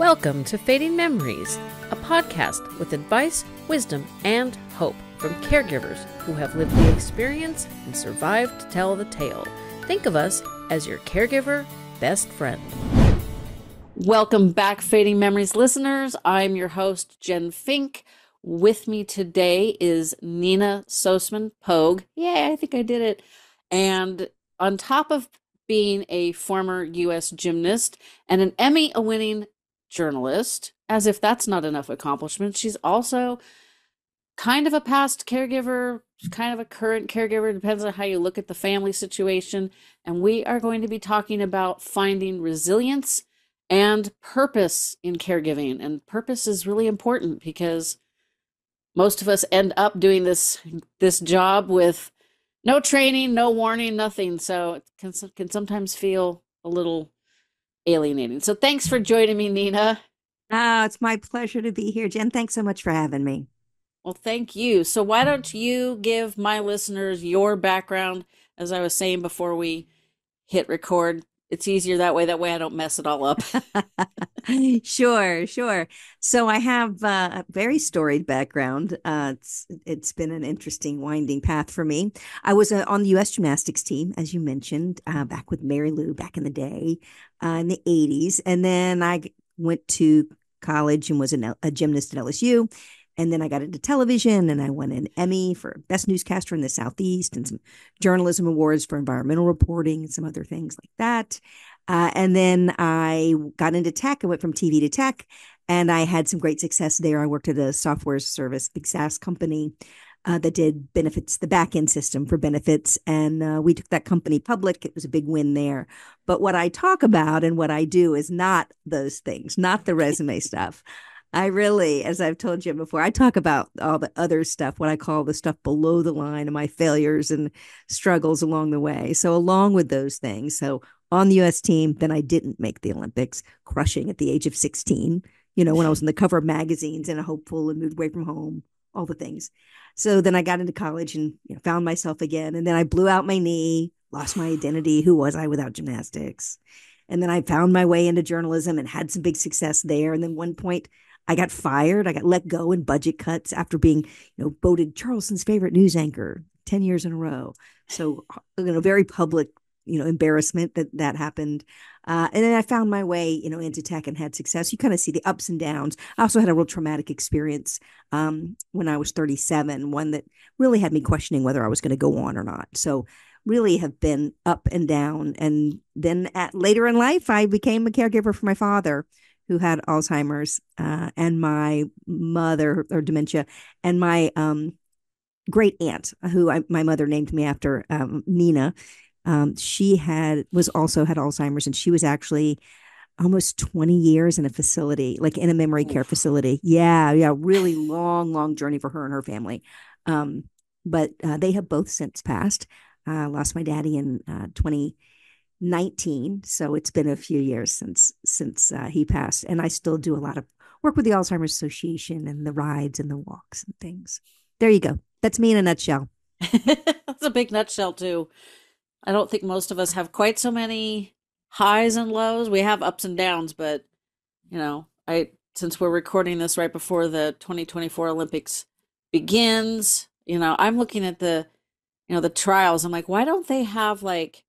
Welcome to Fading Memories, a podcast with advice, wisdom, and hope from caregivers who have lived the experience and survived to tell the tale. Think of us as your caregiver best friend. Welcome back, Fading Memories listeners. I'm your host, Jen Fink. With me today is Nina Sossamon Pogue. Yay, I think I did it. And on top of being a former U.S. gymnast and an Emmy winning journalist, as if that's not enough accomplishment, she's also kind of a past caregiver, kind of a current caregiver, depends on how you look at the family situation. And we are going to be talking about finding resilience and purpose in caregiving. And purpose is really important because most of us end up doing this this job with no training, no warning, nothing. So it can, can sometimes feel a little alienating. So thanks for joining me, Nina. Oh, it's my pleasure to be here, Jen. Thanks so much for having me. Well, thank you. So why don't you give my listeners your background? As I was saying before we hit record, it's easier that way. That way I don't mess it all up. sure, sure. So I have uh, a very storied background. Uh, it's it's been an interesting, winding path for me. I was uh, on the U.S. gymnastics team, as you mentioned, uh, back with Mary Lou back in the day, uh, in the '80s, and then I went to college and was an, a gymnast at LSU. And then I got into television and I won an Emmy for Best Newscaster in the Southeast and some journalism awards for environmental reporting and some other things like that. Uh, and then I got into tech. I went from TV to tech and I had some great success there. I worked at a software service, big SaaS company. Uh, that did benefits, the back end system for benefits. And uh, we took that company public. It was a big win there. But what I talk about and what I do is not those things, not the resume stuff. I really, as I've told you before, I talk about all the other stuff, what I call the stuff below the line and my failures and struggles along the way. So, along with those things, so on the US team, then I didn't make the Olympics, crushing at the age of 16, you know, when I was on the cover of magazines and a hopeful and moved away from home, all the things. So then I got into college and you know, found myself again. And then I blew out my knee, lost my identity. Who was I without gymnastics? And then I found my way into journalism and had some big success there. And then one point, I got fired. I got let go in budget cuts after being, you know, voted Charleston's favorite news anchor 10 years in a row. So, you know, very public, you know, embarrassment that that happened. Uh, and then I found my way, you know, into tech and had success. You kind of see the ups and downs. I also had a real traumatic experience um, when I was 37, one that really had me questioning whether I was going to go on or not. So, really have been up and down. And then at later in life, I became a caregiver for my father who had Alzheimer's, uh, and my mother or dementia, and my um, great aunt, who I, my mother named me after, um, Nina. Um, she had was also had Alzheimer's, and she was actually almost 20 years in a facility, like in a memory care facility. Yeah, yeah, really long, long journey for her and her family. Um, but uh, they have both since passed. Uh, lost my daddy in uh, 20- 19 so it's been a few years since since uh, he passed and i still do a lot of work with the alzheimer's association and the rides and the walks and things. There you go. That's me in a nutshell. That's a big nutshell too. I don't think most of us have quite so many highs and lows. We have ups and downs but you know i since we're recording this right before the 2024 olympics begins you know i'm looking at the you know the trials. I'm like why don't they have like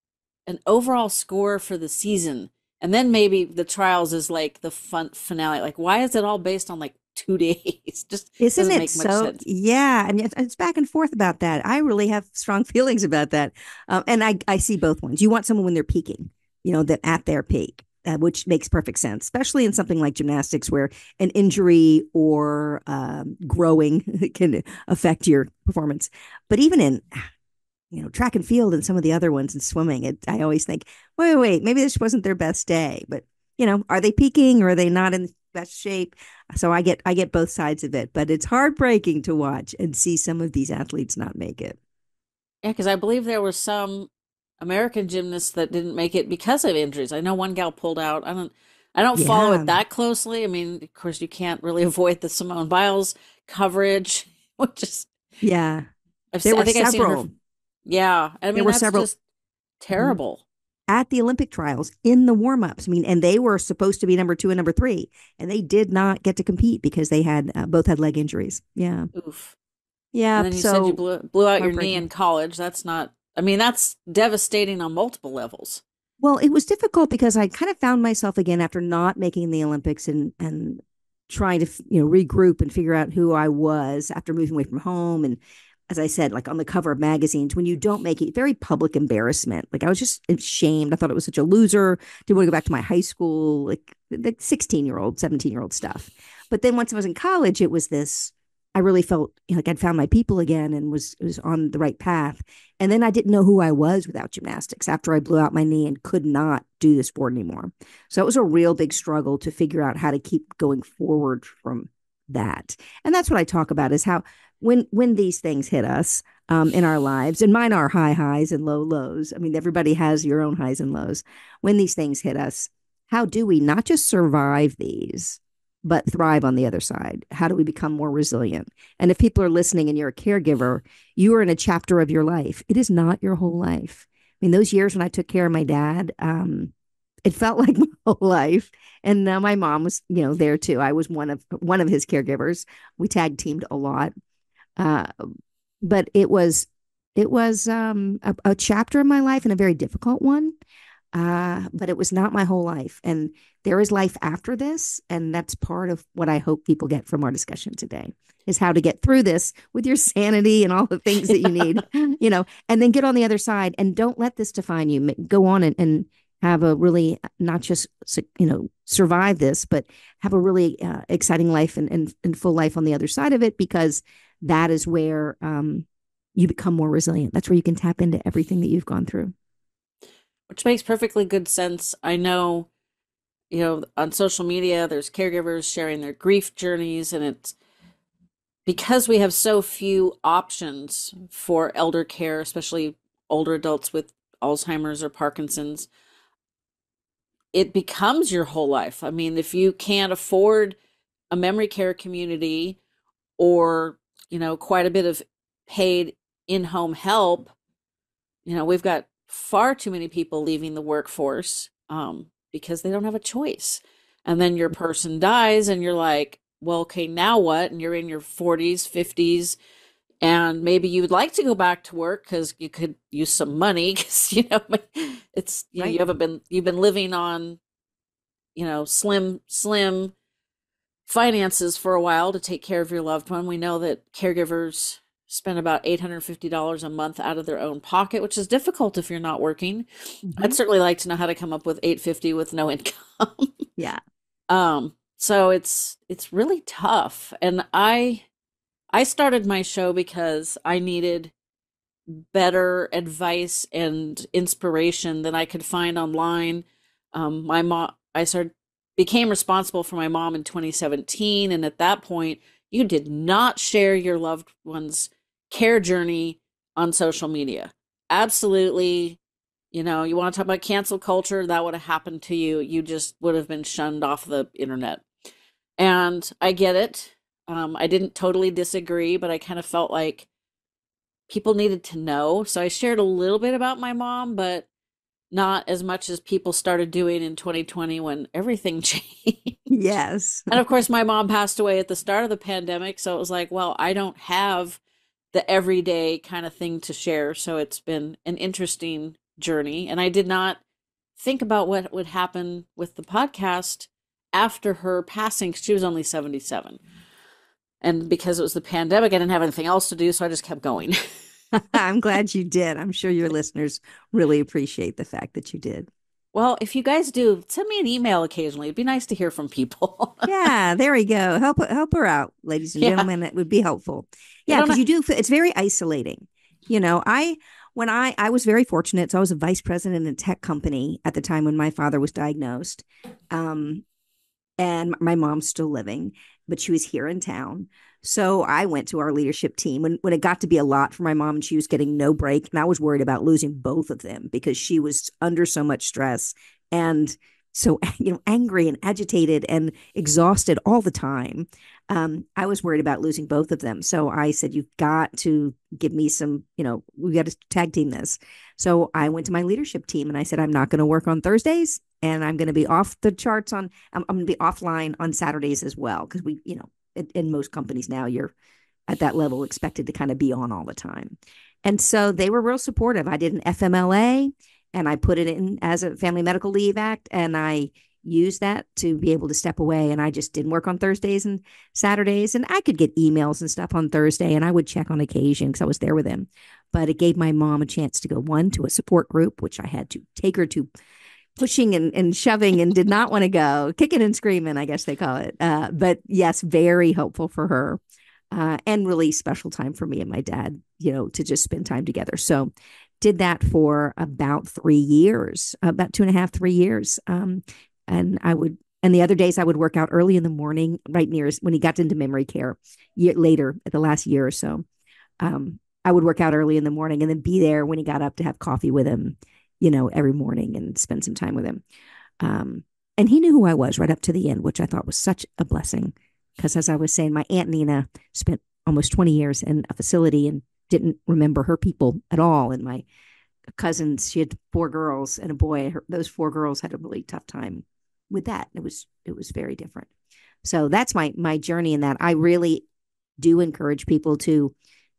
an overall score for the season. And then maybe the trials is like the fun finale. Like why is it all based on like two days? Just isn't it so sense. yeah and it's, it's, back and forth about that. I really have strong feelings about that. Um, and i i see both ones. You want someone when they're peaking you know that at their peak uh, which makes perfect sense, especially in something like gymnastics, where an injury or um, growing can affect your performance. But even in you know, track and field and some of the other ones and swimming. It, I always think, wait, wait, maybe this wasn't their best day, but you know, are they peaking or are they not in best shape? So I get I get both sides of it, but it's heartbreaking to watch and see some of these athletes not make it. Yeah, because I believe there were some American gymnasts that didn't make it because of injuries. I know one gal pulled out. I don't I don't yeah. follow it that closely. I mean, of course, you can't really avoid the Simone Biles coverage, which is yeah. I've, there were several. Yeah, I mean there were several. Just terrible. at the Olympic trials in the warm ups. I mean, and they were supposed to be number two and number three, and they did not get to compete because they had uh, both had leg injuries. Yeah. Oof. Yeah. And then you so said you blew, blew out your knee in college. That's not, I mean, that's devastating on multiple levels. Well, it was difficult because I kind of found myself again after not making the Olympics and and trying to you know regroup and figure out who I was after moving away from home and as I said, like on the cover of magazines, when you don't make it, very public embarrassment. Like I was just ashamed. I thought it was such a loser. Didn't want to go back to my high school, like the 16 year old, 17 year old stuff. But then once I was in college, it was this, I really felt like I'd found my people again and was was on the right path. And then I didn't know who I was without gymnastics after I blew out my knee and could not do the sport anymore. So it was a real big struggle to figure out how to keep going forward from that. And that's what I talk about is how when when these things hit us um, in our lives, and mine are high highs and low lows. I mean, everybody has your own highs and lows. When these things hit us, how do we not just survive these, but thrive on the other side? How do we become more resilient? And if people are listening and you're a caregiver, you are in a chapter of your life. It is not your whole life. I mean, those years when I took care of my dad, um, it felt like my whole life. And uh, my mom was, you know, there too. I was one of one of his caregivers. We tag teamed a lot, uh, but it was it was um, a, a chapter of my life and a very difficult one. Uh, but it was not my whole life. And there is life after this. And that's part of what I hope people get from our discussion today is how to get through this with your sanity and all the things that you need, you know, and then get on the other side and don't let this define you. Go on and, and have a really not just, you know, survive this, but have a really uh, exciting life and, and, and full life on the other side of it, because that is where um, you become more resilient. That's where you can tap into everything that you've gone through which makes perfectly good sense. I know, you know, on social media, there's caregivers sharing their grief journeys, and it's because we have so few options for elder care, especially older adults with Alzheimer's or Parkinson's. It becomes your whole life. I mean, if you can't afford a memory care community or, you know, quite a bit of paid in home help, you know, we've got far too many people leaving the workforce um, because they don't have a choice. And then your person dies, and you're like, well, okay, now what? And you're in your 40s, 50s, and maybe you would like to go back to work because you could use some money because you know it's you, know, Right. you haven't been you've been living on you know slim slim finances for a while to take care of your loved one. We know that caregivers spend about $850 a month out of their own pocket, which is difficult if you're not working. I'd certainly like to know how to come up with 850 with no income. Yeah. um so it's it's really tough and I I started my show because I needed better advice and inspiration than I could find online. Um, my mom, I started became responsible for my mom in 2017, and at that point, you did not share your loved one's care journey on social media. Absolutely, you know, you want to talk about cancel culture, that would have happened to you. You just would have been shunned off the internet. And I get it. Um, I didn't totally disagree, but I kind of felt like people needed to know. So I shared a little bit about my mom, but not as much as people started doing in 2020 when everything changed. Yes. and of course, my mom passed away at the start of the pandemic. So it was like, well, I don't have the everyday kind of thing to share. So it's been an interesting journey. And I did not think about what would happen with the podcast after her passing she was only 77. And because it was the pandemic, I didn't have anything else to do. So I just kept going. I'm glad you did. I'm sure your listeners really appreciate the fact that you did. Well, if you guys do, send me an email occasionally. It'd be nice to hear from people. Yeah, there we go. Help help her out, ladies and Yeah. gentlemen. That would be helpful. Yeah, because you do. It's very isolating. You know, I when I I was very fortunate. So I was a vice president in a tech company at the time when my father was diagnosed, um, and my mom's still living, but she was here in town. So I went to our leadership team when when it got to be a lot for my mom and she was getting no break, and I was worried about losing both of them because she was under so much stress and so you know angry and agitated and exhausted all the time um, I was worried about losing both of them. So I said, You've got to give me some, you know, we got to tag team this. So I went to my leadership team and I said, I'm not going to work on Thursdays and I'm going to be off the charts on, I'm, I'm going to be offline on Saturdays as well. Cause we, you know, in, most companies now, you're at that level expected to kind of be on all the time. And so they were real supportive. I did an FMLA and I put it in as a Family Medical Leave Act and I used that to be able to step away. And I just didn't work on Thursdays and Saturdays. And I could get emails and stuff on Thursday and I would check on occasion because I was there with him. But it gave my mom a chance to go one to a support group, which I had to take her to pushing and, and shoving and did not want to go, kicking and screaming, I guess they call it. Uh, but yes, very hopeful for her. Uh, and really special time for me and my dad, you know, to just spend time together. So did that for about three years, about two and a half, three years. Um, and I would and the other days I would work out early in the morning, right near when he got into memory care year, later at the last year or so. Um, I would work out early in the morning and then be there when he got up to have coffee with him, you know, every morning and spend some time with him. Um, and he knew who I was right up to the end, which I thought was such a blessing. Because as I was saying, my Aunt Nina spent almost 20 years in a facility and didn't remember her people at all. And my cousins, she had four girls and a boy. Her, those four girls had a really tough time with that. It was it was very different. So that's my my journey in that. I really do encourage people to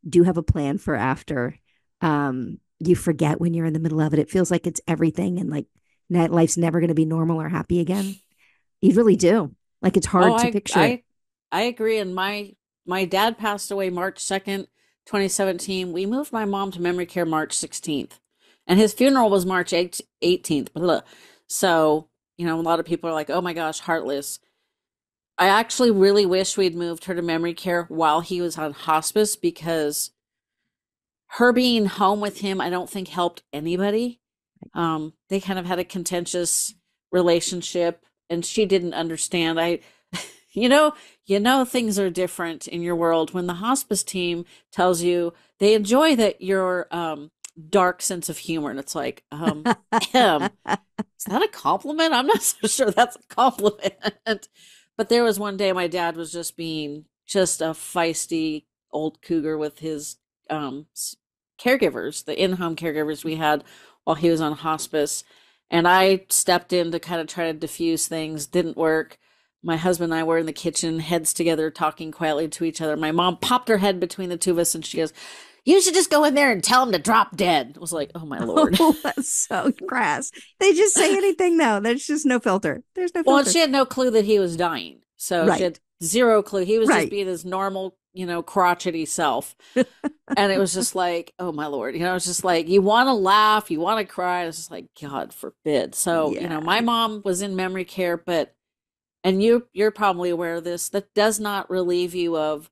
do have a plan for after. Um, you forget when you're in the middle of it. It feels like it's everything and like life's never going to be normal or happy again. You really do. Like it's hard oh, to I, picture. I, I agree. And my my dad passed away March second, 2017. We moved my mom to memory care March 16th. And his funeral was March 18th. So you know, a lot of people are like, oh my gosh, heartless. I actually really wish we'd moved her to memory care while he was on hospice because her being home with him, I don't think helped anybody. Um, they kind of had a contentious relationship and she didn't understand. I, you know, you know, things are different in your world when the hospice team tells you they enjoy that you're, um, dark sense of humor. And it's like, um, is that a compliment? I'm not so sure that's a compliment. but there was one day my dad was just being just a feisty old cougar with his um, caregivers, the in home caregivers we had while he was on hospice. And I stepped in to kind of try to diffuse things, didn't work. My husband and I were in the kitchen, heads together, talking quietly to each other. My mom popped her head between the two of us and she goes, you should just go in there and tell him to drop dead. I was like, oh my oh, lord. Oh, that's so crass. They just say anything now. There's just no filter. There's no filter. Well, she had no clue that he was dying. So right. she had zero clue. He was right. just being his normal, you know, crotchety self. and it was just like, oh my lord. You know, it's just like you want to laugh, you want to cry. It's just like, God forbid. So, yeah. you know, my mom was in memory care, but and you you're probably aware of this, that does not relieve you of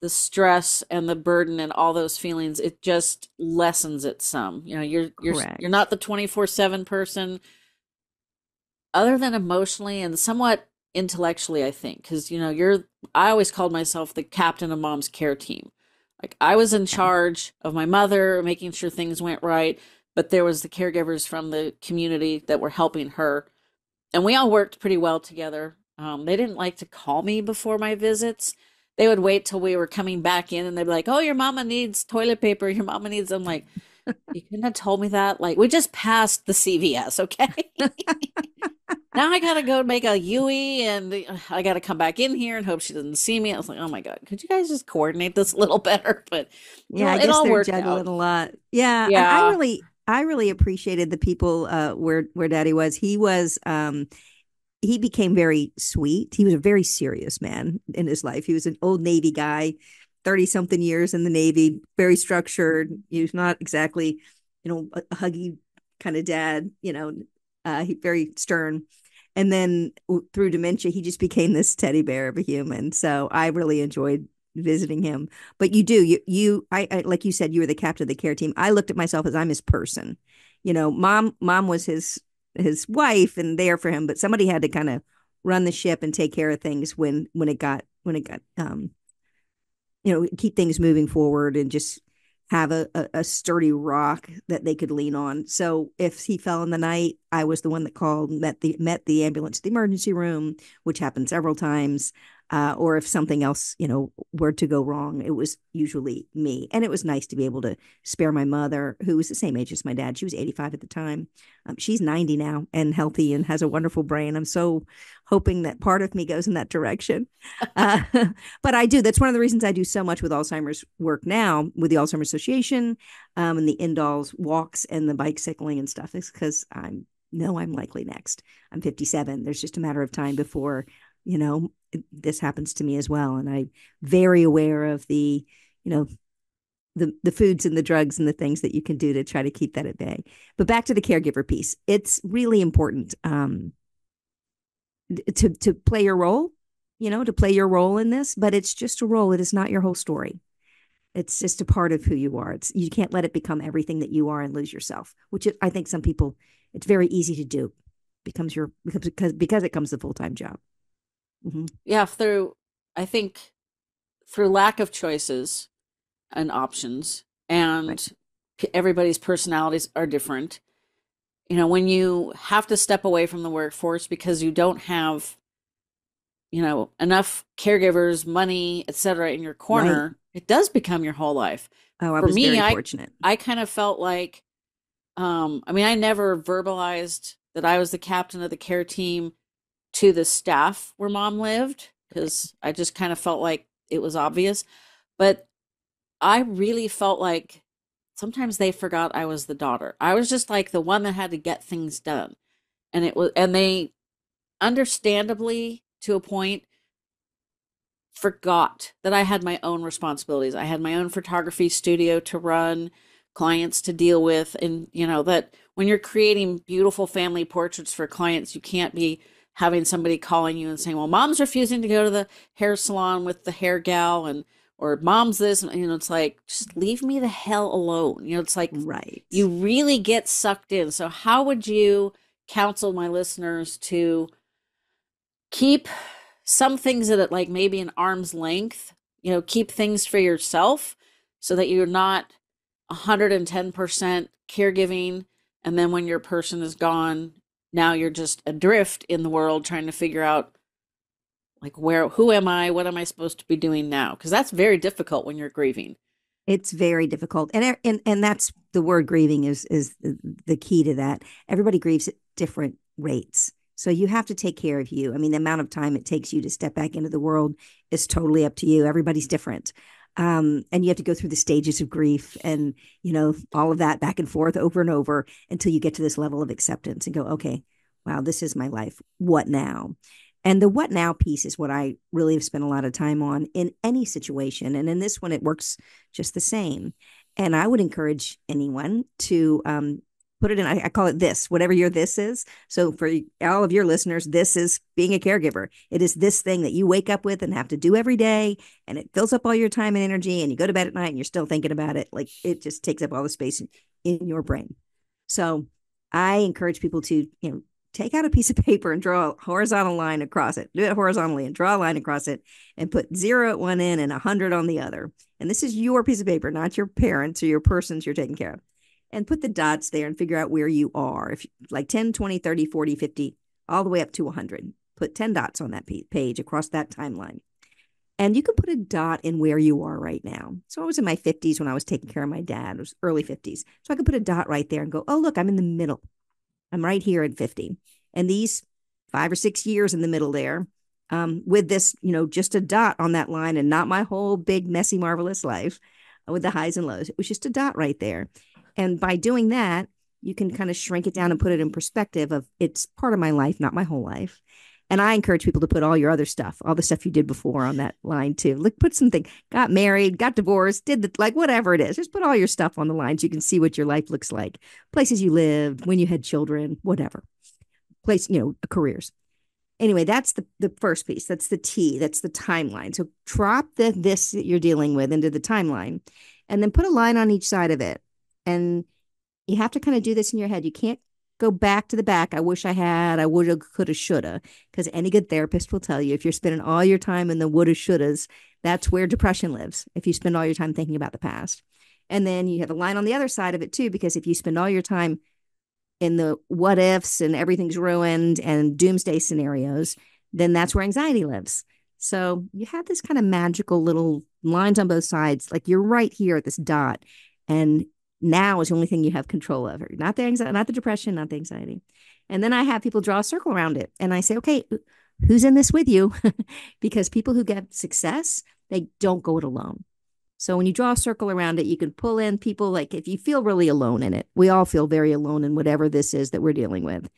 the stress and the burden and all those feelings it just lessens it some you know you're you're Correct. you're not the 24/7 person other than emotionally and somewhat intellectually i think cuz you know you're i always called myself the captain of mom's care team. Like i was in charge of my mother making sure things went right but there was the caregivers from the community that were helping her and we all worked pretty well together. Um, they didn't like to call me before my visits. They would wait till we were coming back in and they'd be like, Oh, your mama needs toilet paper. Your mama needs, I'm like, you couldn't have told me that. Like, we just passed the CVS, okay? now I gotta go make a Yui and I gotta come back in here and hope she doesn't see me. I was like, oh my god, could you guys just coordinate this a little better? But yeah, well, I guess they're juggling out. a lot. Yeah, yeah. I really, I really appreciated the people uh, where where Daddy was. He was um, he became very sweet. He was a very serious man in his life. He was an old Navy guy, 30 something years in the Navy, very structured. He was not exactly, you know, a, huggy kind of dad, you know, uh, he very stern. And then through dementia, he just became this teddy bear of a human. So I really enjoyed visiting him. But you do, you, you, I, I like you said, you were the captain of the care team. I looked at myself as I'm his person. You know, mom, mom was his his wife and there for him, but somebody had to kind of run the ship and take care of things when when it got when it got um you know keep things moving forward and just have a, a, a, sturdy rock that they could lean on. So if he fell in the night, I was the one that called, met the met the ambulance, the emergency room, which happened several times. Uh, or if something else, you know, were to go wrong, it was usually me. And it was nice to be able to spare my mother, who was the same age as my dad. She was 85 at the time. Um, she's 90 now and healthy and has a wonderful brain. I'm so hoping that part of me goes in that direction. Uh, but I do. That's one of the reasons I do so much with Alzheimer's work now with the Alzheimer's Association um, and the End Alz walks and the bicycling and stuff is because I'm no, I'm likely next. I'm 57. There's just a matter of time before you know this happens to me as well and i'm very aware of the you know the the foods and the drugs and the things that you can do to try to keep that at bay. But back to the caregiver piece it's really important um to to play your role you know to play your role in this but it's just a role it is not your whole story. It's just a part of who you are. It's you can't let it become everything that you are and lose yourself which i think some people it's very easy to do becomes your because because it comes the full-time job Mm-hmm. Yeah, through I think through lack of choices and options, and right. everybody's personalities are different. You know, when you have to step away from the workforce because you don't have, you know, enough caregivers, money, etc., in your corner, right. it does become your whole life. Oh, I For was me, very fortunate. I, I kind of felt like, um, I mean, I never verbalized that I was the captain of the care team to the staff where mom lived because I just kind of felt like it was obvious. But I really felt like sometimes they forgot I was the daughter. I was just like the one that had to get things done. And it was, and they understandably to a point forgot that I had my own responsibilities. I had my own photography studio to run, clients to deal with. And, you know, that when you're creating beautiful family portraits for clients, you can't be having somebody calling you and saying, "Well, mom's refusing to go to the hair salon with the hair gal," and or mom's this, and, you know, it's like just leave me the hell alone. You know, it's like right. You really get sucked in. So, how would you counsel my listeners to keep some things at like maybe an arm's length? You know, keep things for yourself so that you're not 110% caregiving and then when your person is gone now you're just adrift in the world trying to figure out like where who am i? What am i supposed to be doing now? Because that's very difficult when you're grieving. It's very difficult and and and that's the word grieving is is the key to that. Everybody grieves at different rates so you have to take care of you. I mean the amount of time it takes you to step back into the world is totally up to you. Everybody's different um, and you have to go through the stages of grief and you know all of that back and forth over and over until you get to this level of acceptance and go okay wow this is my life. What now? And the what now piece is what i really have spent a lot of time on in any situation and in this one it works just the same. And i would encourage anyone to um, put it in I, I, call it this whatever your this is. So for all of your listeners this is being a caregiver. It is this thing that you wake up with and have to do every day and it fills up all your time and energy and you go to bed at night and you're still thinking about it. Like it just takes up all the space in, in your brain. So i encourage people to you know take out a piece of paper and draw a horizontal line across it. Do it horizontally and draw a line across it and put zero at one end and a hundred on the other. And this is your piece of paper not your parents or your persons you're taking care of and put the dots there and figure out where you are. If like 10, 20, 30, 40, 50, all the way up to 100. Put 10 dots on that page across that timeline. And you can put a dot in where you are right now. So I was in my 50s when I was taking care of my dad. It was early 50s. So I could put a dot right there and go, oh, look, I'm in the middle. I'm right here at 50. And these five or six years in the middle there, um, with this, you know, just a dot on that line and not my whole big, messy, marvelous life with the highs and lows. It was just a dot right there. And by doing that, you can kind of shrink it down and put it in perspective of it's part of my life, not my whole life. And I encourage people to put all your other stuff, all the stuff you did before on that line too. Like put something, got married, got divorced, did the, like whatever it is. Just put all your stuff on the line so you can see what your life looks like, places you lived, when you had children, whatever. Place, you know, careers. Anyway, that's the, the first piece. That's the T. That's the timeline. So drop the this that you're dealing with into the timeline and then put a line on each side of it and you have to kind of do this in your head. You can't go back to the back. I wish I had, I woulda, coulda, shoulda. Because any good therapist will tell you if you're spending all your time in the woulda, shouldas, that's where depression lives. If you spend all your time thinking about the past. And then you have a line on the other side of it too, because if you spend all your time in the what ifs and everything's ruined and doomsday scenarios, then that's where anxiety lives. So you have this kind of magical little lines on both sides, like you're right here at this dot, and now is the only thing you have control over, not the anxiety, not the depression, not the anxiety. And then I have people draw a circle around it, and I say, okay, who's in this with you? because people who get success, they don't go it alone. So when you draw a circle around it, you can pull in people like if you feel really alone in it, we all feel very alone in whatever this is that we're dealing with.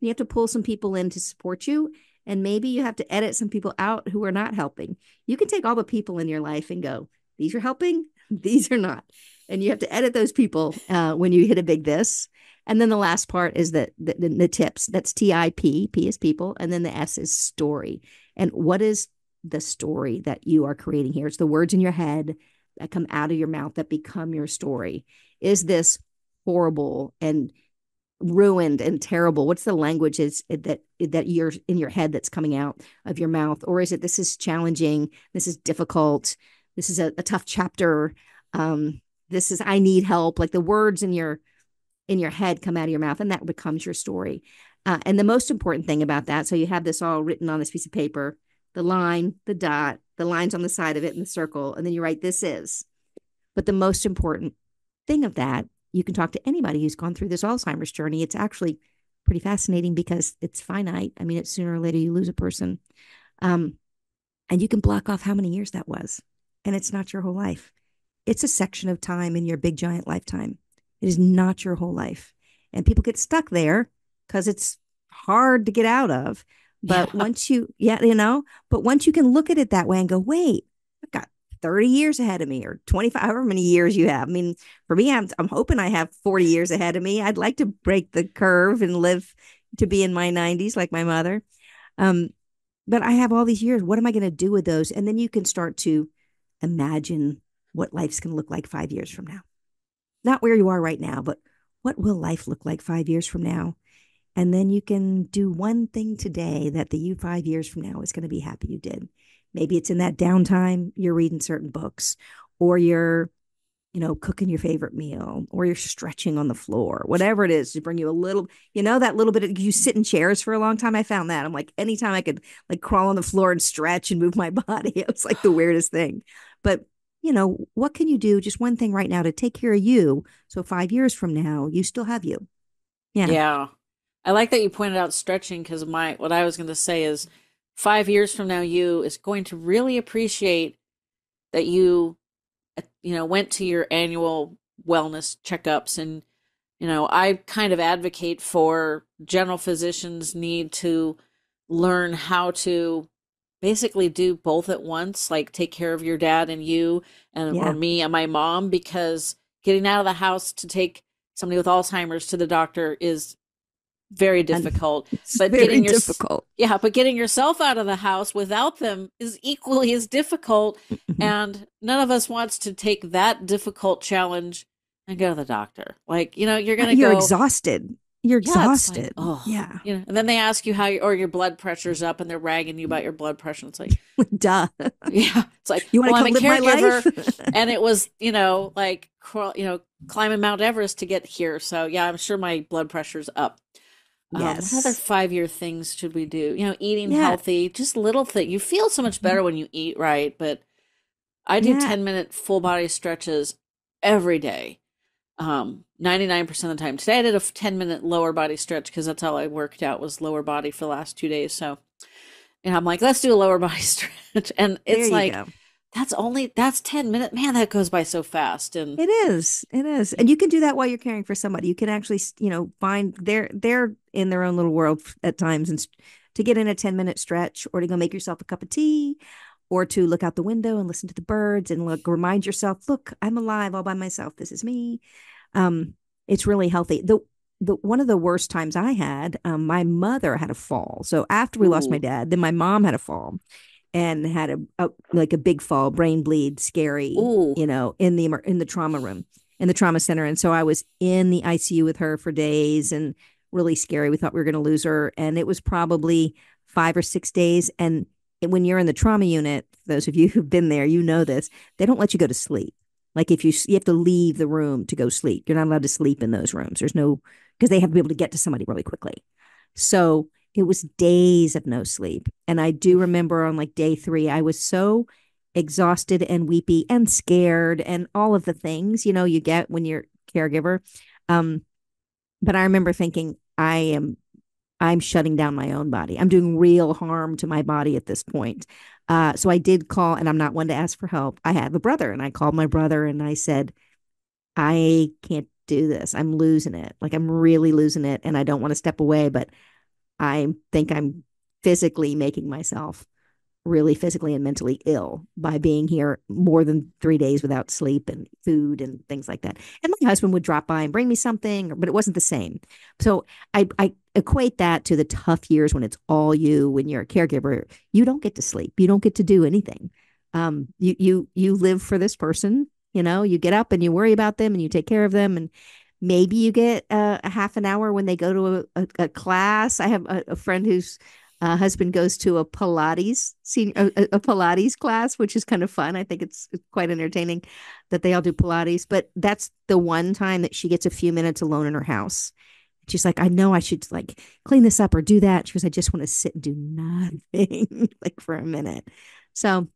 You have to pull some people in to support you. And maybe you have to edit some people out who are not helping. You can take all the people in your life and go, these are helping, these are not. And you have to edit those people uh, when you hit a big this. And then the last part is that the, the, the tips. That's T I P, P is people. And then the S is story. And what is the story that you are creating here? It's the words in your head that come out of your mouth that become your story. Is this horrible and ruined and terrible what's the language is that that you're in your head that's coming out of your mouth or is it this is challenging this is difficult this is a, a tough chapter um this is i need help like the words in your in your head come out of your mouth and that becomes your story uh, and the most important thing about that so you have this all written on this piece of paper the line the dot the lines on the side of it in the circle and then you write this is but the most important thing of that you can talk to anybody who's gone through this Alzheimer's journey. It's actually pretty fascinating because it's finite. I mean, it's sooner or later you lose a person. Um, and you can block off how many years that was. And it's not your whole life. It's a section of time in your big giant lifetime. It is not your whole life. And people get stuck there because it's hard to get out of. But yeah. once you, yeah, you know, but once you can look at it that way and go, wait, I've got 30 years ahead of me or 25 however many years you have i mean for me i'm, I'm hoping i have 40 years ahead of me i'd like to break the curve and live to be in my 90s like my mother um, but i have all these years what am i going to do with those and then you can start to imagine what life's going to look like five years from now not where you are right now but what will life look like five years from now and then you can do one thing today that the you five years from now is going to be happy you did Maybe it's in that downtime you're reading certain books or you're, you know, cooking your favorite meal or you're stretching on the floor, whatever it is to bring you a little, you know, that little bit of you sit in chairs for a long time. I found that. I'm like, anytime I could like crawl on the floor and stretch and move my body, it was like the weirdest thing. But you know, what can you do? Just one thing right now to take care of you. So five years from now, you still have you. Yeah. Yeah. I like that you pointed out stretching because my what I was going to say is five years from now you is going to really appreciate that you uh, you know went to your annual wellness checkups and you know i kind of advocate for general physicians need to learn how to basically do both at once like take care of your dad and you and yeah. or me and my mom because getting out of the house to take somebody with alzheimer's to the doctor is very difficult. but very getting your, difficult. Yeah, but getting yourself out of the house without them is equally as difficult. Mm-hmm. and none of us wants to take that difficult challenge and go to the doctor. Like, you know, you're gonna you're go, exhausted. You're yeah, exhausted. Like, oh, yeah. You know, and then they ask you how you, or your blood pressure's up and they're ragging you about your blood pressure. It's like, duh. Yeah. It's like, you want well, to live my life? and it was, you know, like, you know, climbing Mount Everest to get here. So yeah, I'm sure my blood pressure's up. Yes. Um, what other five year things should we do? You know, eating yeah. healthy, just little things. You feel so much mm-hmm. better when you eat right, but I do yeah. 10 minute full body stretches every day. Um, 99% of the time. Today I did a 10 minute lower body stretch because that's how I worked out was lower body for the last two days. So, and I'm like, let's do a lower body stretch. And it's like, go that's only that's 10 minutes man that goes by so fast and it is it is and you can do that while you're caring for somebody you can actually you know find they're they're in their own little world at times and to get in a 10 minute stretch or to go make yourself a cup of tea or to look out the window and listen to the birds and look remind yourself look i'm alive all by myself this is me um it's really healthy the the one of the worst times I had, um, my mother had a fall. So after we Ooh. lost my dad, then my mom had a fall, and had a, a, like a big fall, brain bleed, scary, Ooh. you know, in the in the trauma room, in the trauma center. And so I was in the ICU with her for days and really scary. We thought we were going to lose her, and it was probably five or six days. And when you're in the trauma unit, those of you who've been there, you know this. They don't let you go to sleep. Like if you you have to leave the room to go sleep. You're not allowed to sleep in those rooms. There's no because they have to be able to get to somebody really quickly. So it was days of no sleep. And I do remember on like day three, I was so exhausted and weepy and scared and all of the things, you know, you get when you're caregiver. Um, but I remember thinking, I am I'm shutting down my own body. I'm doing real harm to my body at this point. Uh, so I did call, and I'm not one to ask for help. I have a brother, and I called my brother and I said, I can't do this. I'm losing it. Like I'm really losing it, and I don't want to step away, but I think I'm physically making myself really physically and mentally ill by being here more than three days without sleep and food and things like that. And my husband would drop by and bring me something, but it wasn't the same. So I, I equate that to the tough years when it's all you, when you're a caregiver, you don't get to sleep. You don't get to do anything. Um, you, you, you live for this person, you know, you get up and you worry about them and you take care of them. And maybe you get a, a half an hour when they go to a, a, a class. I have a, a friend who's uh, husband goes to a Pilates senior, a, a, Pilates class, which is kind of fun. I think it's quite entertaining that they all do Pilates. But that's the one time that she gets a few minutes alone in her house. She's like, I know I should like clean this up or do that. She goes, I just want to sit and do nothing like for a minute. So,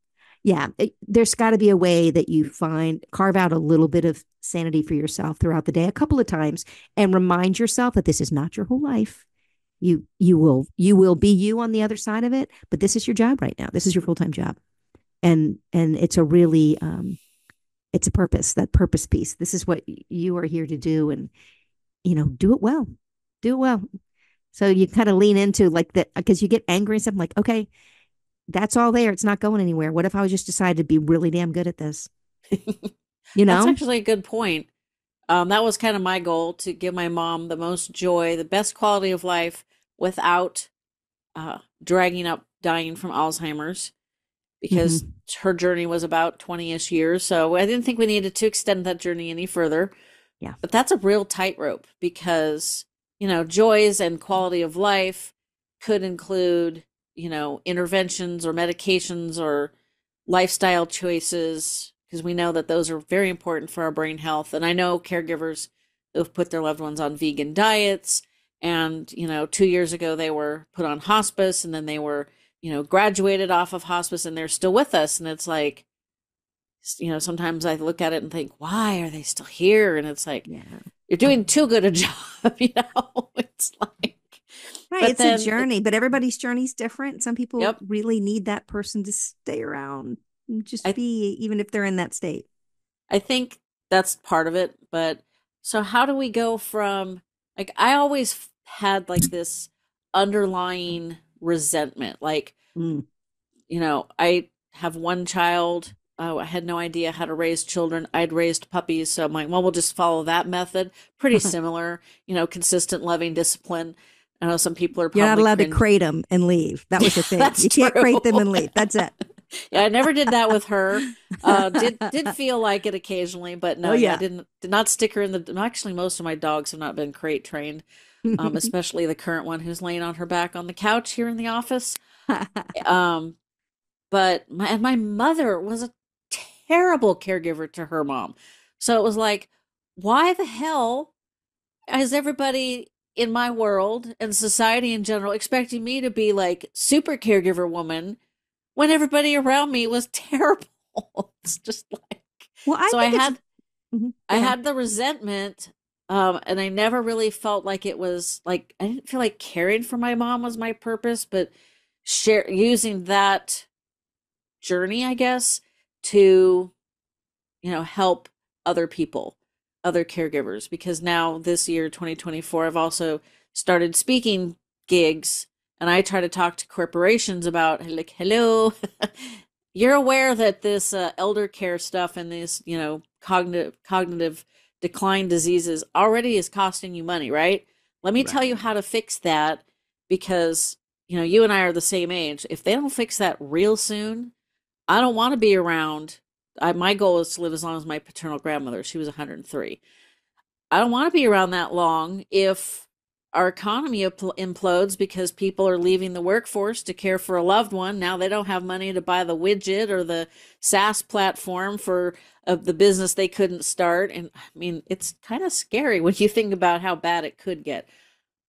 yeah, it, there's got to be a way that you find carve out a little bit of sanity for yourself throughout the day, a couple of times, and remind yourself that this is not your whole life you you will you will be you on the other side of it but this is your job right now. This is your full-time job. And and it's a really um it's a purpose that purpose piece. This is what you are here to do and you know do it well. Do it well. So you kind of lean into like that because you get angry and stuff like okay that's all there. It's not going anywhere. What if i was just decided to be really damn good at this? You know? that's actually a good point um, that was kind of my goal to give my mom the most joy the best quality of life without uh, dragging up dying from Alzheimer's because mm-hmm. her journey was about 20 ish years. So I didn't think we needed to extend that journey any further. Yeah. But that's a real tightrope because, you know, joys and quality of life could include, you know, interventions or medications or lifestyle choices because we know that those are very important for our brain health. And I know caregivers who've put their loved ones on vegan diets and you know two years ago they were put on hospice and then they were you know graduated off of hospice and they're still with us and it's like you know sometimes i look at it and think why are they still here and it's like yeah. you're doing too good a job you know it's like right it's then, a journey but everybody's journey is different some people yep. really need that person to stay around just I, be even if they're in that state i think that's part of it but so how do we go from like i always had like this underlying resentment. Like, mm. you know, I have one child. Oh, I had no idea how to raise children. I'd raised puppies. So I'm like, well, we'll just follow that method. Pretty similar, you know, consistent, loving discipline. I know some people are. You're not allowed cringe. to crate them and leave. That was the thing. you can't crate them and leave. That's it. Yeah, I never did that with her. Uh, did did feel like it occasionally, but no, oh, yeah. didn't did not stick her in the. Actually, most of my dogs have not been crate trained um, especially the current one who's laying on her back on the couch here in the office. um, but my and my mother was a terrible caregiver to her mom, so it was like, why the hell is everybody in my world and society in general expecting me to be like super caregiver woman when everybody around me was terrible? it's just like well, I so I had. Mm-hmm. I had the resentment um, and I never really felt like it was like I didn't feel like caring for my mom was my purpose, but share using that journey, I guess, to you know help other people, other caregivers. Because now this year, 2024, I've also started speaking gigs, and I try to talk to corporations about like, hello. You're aware that this uh, elder care stuff and this, you know, cognitive cognitive decline diseases already is costing you money, right? Let me right. tell you how to fix that because, you know, you and I are the same age. If they don't fix that real soon, I don't want to be around. I, my goal is to live as long as my paternal grandmother. She was 103. I don't want to be around that long if our economy implodes because people are leaving the workforce to care for a loved one. Now they don't have money to buy the widget or the SaaS platform for of the business they couldn't start. And I mean, it's kind of scary when you think about how bad it could get.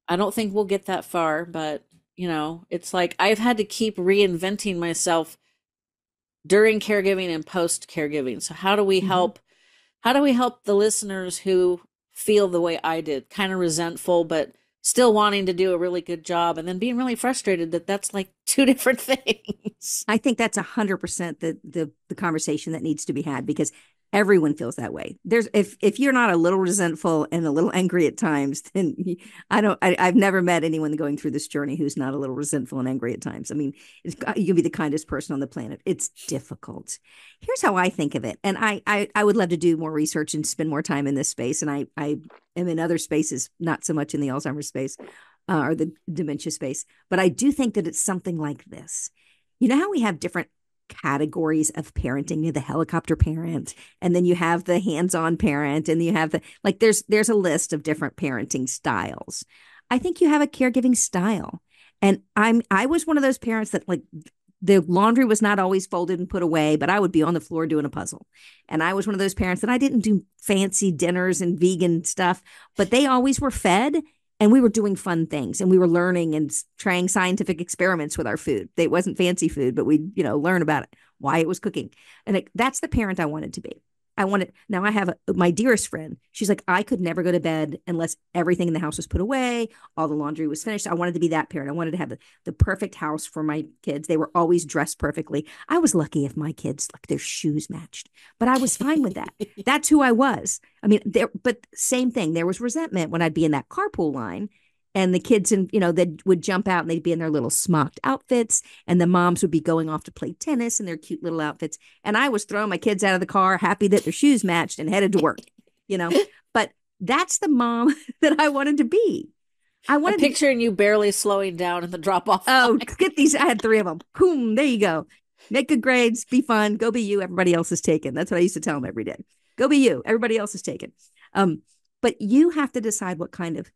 I don't think we'll get that far, but you know, it's like I've had to keep reinventing myself during caregiving and post caregiving. So how do we mm-hmm. help how do we help the listeners who feel the way I did, kind of resentful but still wanting to do a really good job and then being really frustrated that that's like two different things. I think that's a hundred percent the the the conversation that needs to be had because everyone feels that way. There's if if you're not a little resentful and a little angry at times then i don't I, have never met anyone going through this journey who's not a little resentful and angry at times. I mean you can be the kindest person on the planet. It's difficult. Here's how i think of it and I, I i would love to do more research and spend more time in this space and i i am in other spaces not so much in the alzheimer's space uh, or the dementia space but i do think that it's something like this. You know how we have different categories of parenting. You the helicopter parent, and then you have the hands-on parent, and you have the like. There's there's a list of different parenting styles. I think you have a caregiving style, and I'm I was one of those parents that like the laundry was not always folded and put away, but I would be on the floor doing a puzzle. And I was one of those parents that I didn't do fancy dinners and vegan stuff, but they always were fed and we were doing fun things and we were learning and trying scientific experiments with our food. It wasn't fancy food, but we, you know, learn about it, why it was cooking. And it, that's the parent I wanted to be. I wanted now I have a, my dearest friend. She's like, I could never go to bed unless everything in the house was put away, all the laundry was finished. I wanted to be that parent. I wanted to have the, the perfect house for my kids. They were always dressed perfectly. I was lucky if my kids like their shoes matched, but I was fine with that. That's who I was. I mean, there but same thing. There was resentment when I'd be in that carpool line and the kids and you know they would jump out and they'd be in their little smocked outfits. And the moms would be going off to play tennis in their cute little outfits. And i was throwing my kids out of the car happy that their shoes matched and headed to work you know? But that's the mom that i wanted to be. I wanted I'm picturing to... you barely slowing down in the drop off oh get these i had three of them boom there you go. Make good grades be fun go be you. Everybody else is taken. That's what i used to tell them every day. Go be you. Everybody else is taken. Um but you have to decide what kind of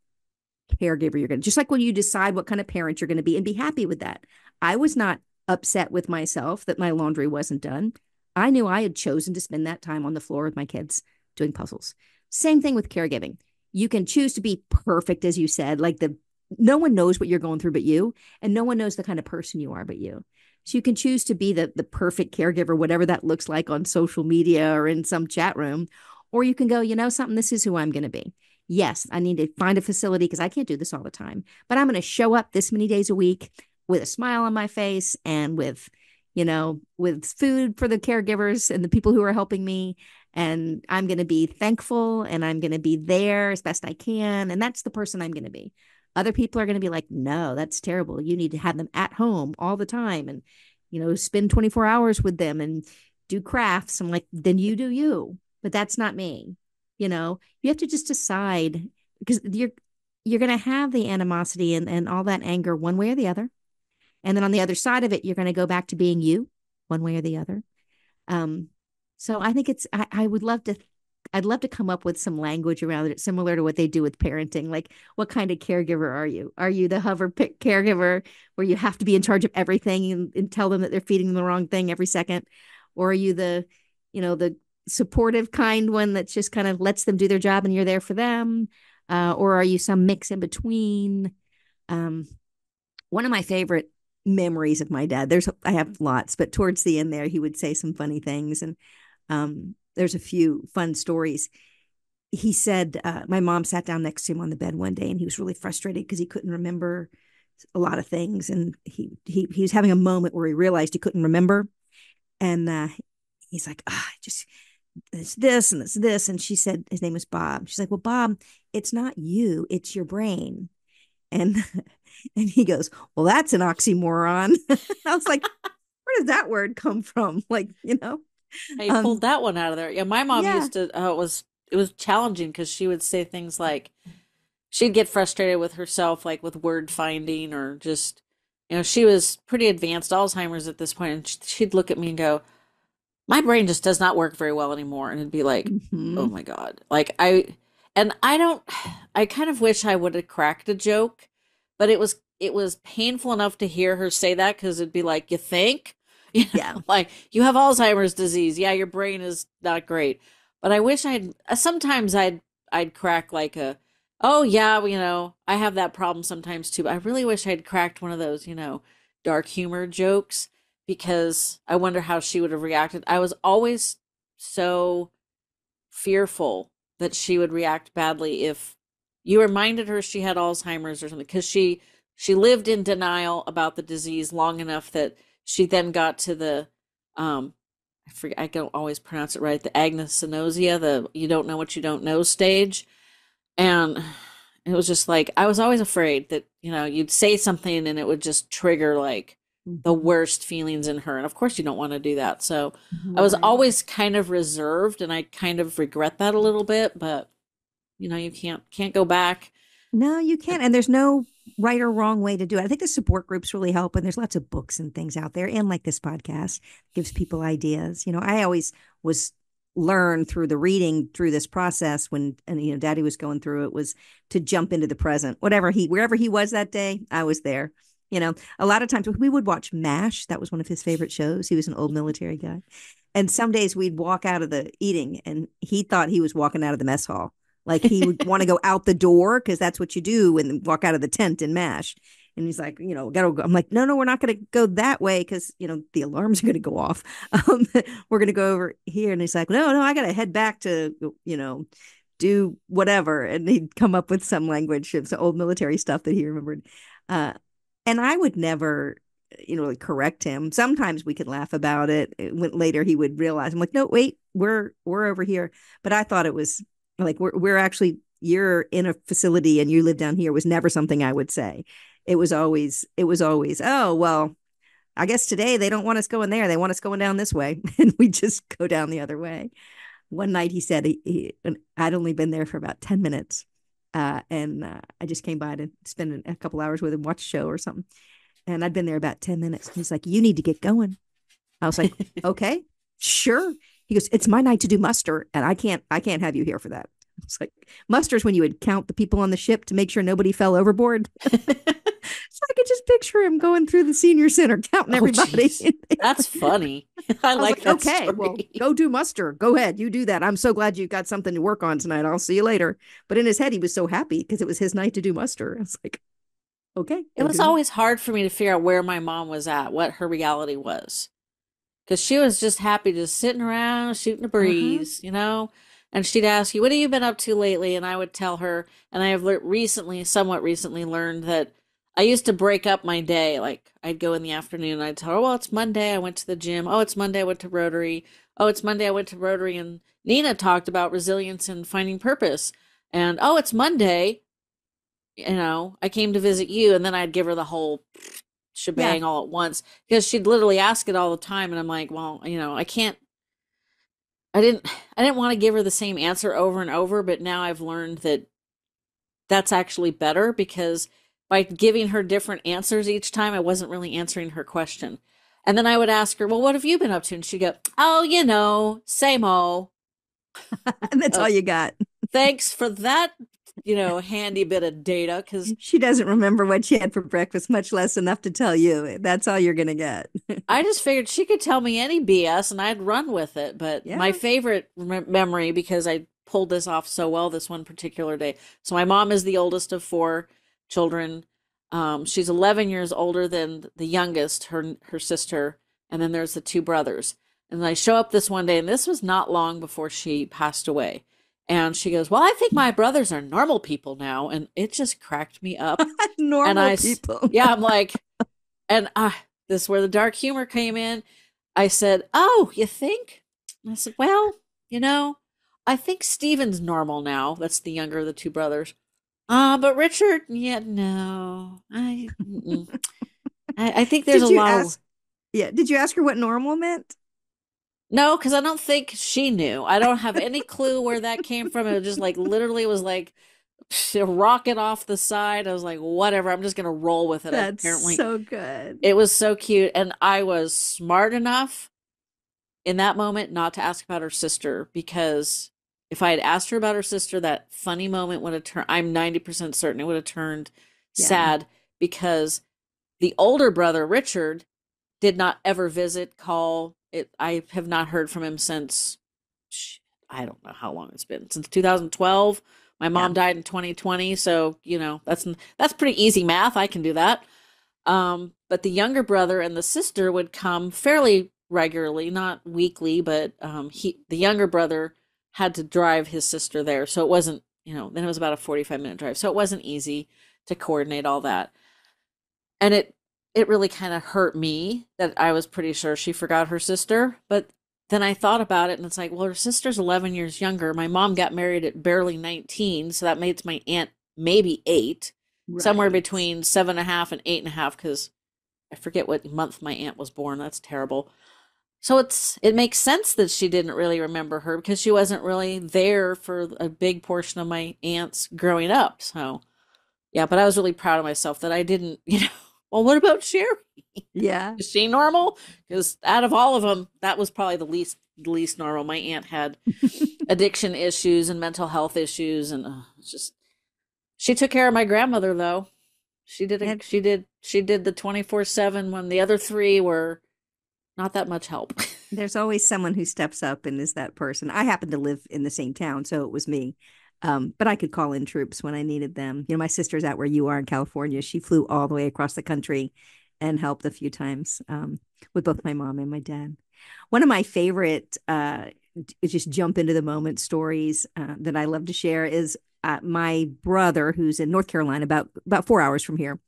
caregiver you're going to just like when you decide what kind of parent you're going to be and be happy with that. I was not upset with myself that my laundry wasn't done. I knew i had chosen to spend that time on the floor with my kids doing puzzles. Same thing with caregiving. You can choose to be perfect as you said like the no one knows what you're going through but you and no one knows the kind of person you are but you. So you can choose to be the the perfect caregiver whatever that looks like on social media or in some chat room or you can go you know something? This is who i'm going to be yes, I need to find a facility because I can't do this all the time, but I'm going to show up this many days a week with a smile on my face and with, you know, with food for the caregivers and the people who are helping me. And I'm going to be thankful and I'm going to be there as best I can. And that's the person I'm going to be. Other people are going to be like, no, that's terrible. You need to have them at home all the time and, you know, spend 24 hours with them and do crafts. I'm like, then you do you. But that's not me you know you have to just decide because you're you're going to have the animosity and, and all that anger one way or the other. And then on the other side of it you're going to go back to being you one way or the other. Um so i think it's I, I would love to i'd love to come up with some language around it similar to what they do with parenting. Like what kind of caregiver are you? Are you the hover pick caregiver where you have to be in charge of everything and, and tell them that they're feeding them the wrong thing every second? Or are you the you know the supportive kind one that just kind of lets them do their job and you're there for them uh, or are you some mix in between? Um, one of my favorite memories of my dad there's i have lots but towards the end there he would say some funny things and um, there's a few fun stories. He said uh, my mom sat down next to him on the bed one day and he was really frustrated because he couldn't remember a lot of things and he he he was having a moment where he realized he couldn't remember. And uh, he's like ah, just it's this and it's this. And she said his name was Bob. She's like, Well, Bob, it's not you, it's your brain. And and he goes, Well, that's an oxymoron. I was like, Where does that word come from? Like, you know. I um, pulled that one out of there. Yeah, my mom yeah. used to uh, it was it was challenging because she would say things like she'd get frustrated with herself, like with word finding or just you know, she was pretty advanced Alzheimer's at this point, and she'd look at me and go, my brain just does not work very well anymore and it'd be like mm-hmm. oh my god. Like i and i don't i kind of wish i would have cracked a joke but it was it was painful enough to hear her say that because it'd be like you think? You know, yeah like you have alzheimer's disease. Yeah your brain is not great. But i wish i'd uh, sometimes i'd i'd crack like a Oh yeah, you know, I have that problem sometimes too. I really wish I'd cracked one of those, you know, dark humor jokes because I wonder how she would have reacted. I was always so fearful that she would react badly if you reminded her she had Alzheimer's or something because she she lived in denial about the disease long enough that she then got to the um I forget I don't always pronounce it right the agnosia the you don't know what you don't know stage and it was just like I was always afraid that you know you'd say something and it would just trigger like the worst feelings in her and of course you don't want to do that so Mm-hmm. I was always kind of reserved and I kind of regret that a little bit but you know you can't can't go back No, you can't. And there's no right or wrong way to do it. I think the support groups really help. And there's lots of books and things out there. And like this podcast gives people ideas. You know, I always was learned through the reading through this process when and you know daddy was going through it was to jump into the present whatever he wherever he was that day i was there you know a lot of times we would watch M*A*S*H that was one of his favorite shows. He was an old military guy. And some days we'd walk out of the eating and he thought he was walking out of the mess hall. Like he would want to go out the door because that's what you do when walk out of the tent in M*A*S*H. And he's like you know gotta go i'm like no no we're not going to go that way because you know the alarms are going to go off. Um, we're going to go over here. And he's like no no i gotta head back to you know do whatever. And he'd come up with some language of some old military stuff that he remembered. Uh, and i would never you know like correct him. Sometimes we could laugh about it eh, when later he would realize i'm like no wait we're we're over here. But i thought it was like we're, we're actually you're in a facility and you live down here was never something i would say. It was always it was always oh well i guess today they don't want us going there. They want us going down this way. And we just go down the other way. One night he said he, he i'd only been there for about 10 minutes uh, and uh, i just came by to spend a couple hours with him watch a show or something. And i'd been there about 10 minutes. He's like you need to get going. I was like okay sure. He goes it's my night to do muster and i can't i can't have you here for that it's like muster's when you would count the people on the ship to make sure nobody fell overboard so i could just picture him going through the senior center counting Oh, everybody. That's funny. I, I like, that okay, story. well, go do muster. Go ahead, you do that. I'm so glad you got something to work on tonight. I'll see you later. But in his head, he was so happy because it was his night to do muster. I was like, okay. It was always hard for me to figure out where my mom was at, what her reality was. Because she was just happy just sitting around, shooting Uh-huh. a breeze, you know? And she'd ask you, What have you been up to lately? And I would tell her, and I have lear- recently, somewhat recently, learned that I used to break up my day. Like, I'd go in the afternoon and I'd tell her, Well, it's Monday, I went to the gym. Oh, it's Monday, I went to Rotary. Oh, it's Monday, I went to Rotary. And Nina talked about resilience and finding purpose. And oh, it's Monday, you know, I came to visit you. And then I'd give her the whole shebang all at once because she'd literally ask it all the time. And I'm like, Well, you know, I can't. I didn't I didn't want to give her the same answer over and over, but now I've learned that that's actually better because by giving her different answers each time, I wasn't really answering her question. And then I would ask her, "Well, what have you been up to?" And she'd go, "Oh, you know, same old. and that's Oh. all you got. Thanks for that, you know, handy bit of data cuz She doesn't remember what she had for breakfast, much less enough to tell you. That's all you're going to get. I just figured she could tell me any BS and I'd run with it. But my favorite rem- memory, because I pulled this off so well this one particular day. So my mom is the oldest of four children. Um, she's 11 years older than the youngest, her her sister, and then there's the two brothers. And I show up this one day, and this was not long before she passed away. And she goes, "Well, I think my brothers are normal people now," and it just cracked me up. Normal I s- people. yeah, I'm like, and uh, this is where the dark humor came in. I said, "Oh, you think?" And I said, "Well, you know, I think Steven's normal now. That's the younger of the two brothers. Uh, but Richard, yeah, no, I. I, I think there's Did a lot ask- of Yeah. Did you ask her what normal meant? No, because I don't think she knew. I don't have any clue where that came from. It was just like literally was like rocket off the side. I was like, whatever. I'm just gonna roll with it. That's Apparently, so good. It was so cute. And I was smart enough in that moment not to ask about her sister because if I had asked her about her sister, that funny moment would have turned, I'm 90% certain it would have turned Yeah. sad because the older brother, Richard, did not ever visit, call. It. I have not heard from him since, I don't know how long it's been, since 2012 My mom yeah. died in 2020, so you know that's that's pretty easy math. I can do that. Um, but the younger brother and the sister would come fairly regularly, not weekly, but um, he the younger brother had to drive his sister there, so it wasn't you know then it was about a 45 minute drive, so it wasn't easy to coordinate all that, and it it really kind of hurt me that I was pretty sure she forgot her sister, but then I thought about it and it's like, well, her sister's 11 years younger. My mom got married at barely 19. So that makes my aunt maybe eight, right. somewhere between seven and a half and eight and a half, because I forget what month my aunt was born. That's terrible. So it's it makes sense that she didn't really remember her because she wasn't really there for a big portion of my aunt's growing up. So yeah, but I was really proud of myself that I didn't, you know, well, what about Sherry? Yeah. Is she normal? Because out of all of them, that was probably the least least normal. My aunt had addiction issues and mental health issues, and uh, just she took care of my grandmother though. She did. A, she did. She did the twenty four seven when the other three were not that much help. There's always someone who steps up and is that person. I happen to live in the same town, so it was me. Um, but I could call in troops when I needed them. You know, my sister's out where you are in California. She flew all the way across the country and helped a few times um, with both my mom and my dad. One of my favorite, uh, just jump into the moment stories uh, that I love to share is uh, my brother, who's in North Carolina, about about four hours from here.